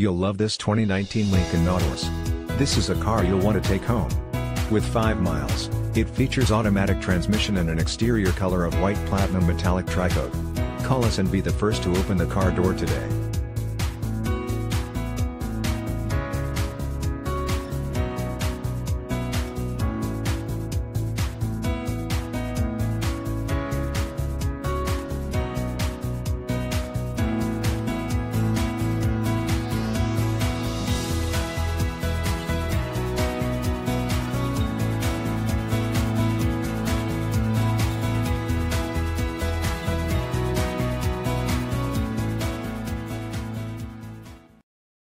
You'll love this 2019 Lincoln Nautilus. This is a car you'll want to take home. With 5 miles, it features automatic transmission and an exterior color of white platinum metallic tricoat. Call us and be the first to open the car door today.